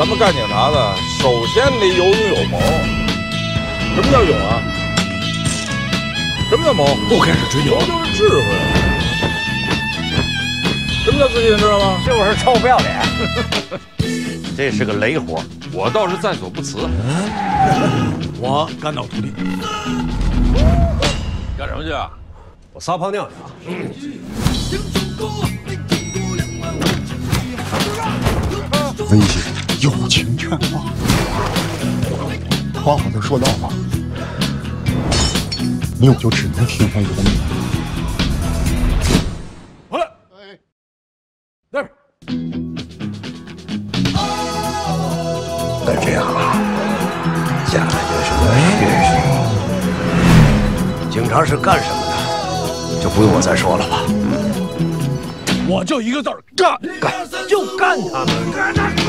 咱们干警察的，首先得有勇有谋。什么叫勇啊？什么叫谋？不开始吹牛谋就是智慧。什么叫自信？知道吗？就是臭不要脸。这是个雷活，我倒是在所不辞。我干到徒弟。干什么去啊？我撒泡尿去啊！威胁、友情劝化，话我都说到了，没有就只能听话有你。回来，那边。再这样啊，将来就是个学生。警察是干什么的，就不用我再说了吧。我就一个字儿干，干，就干他们！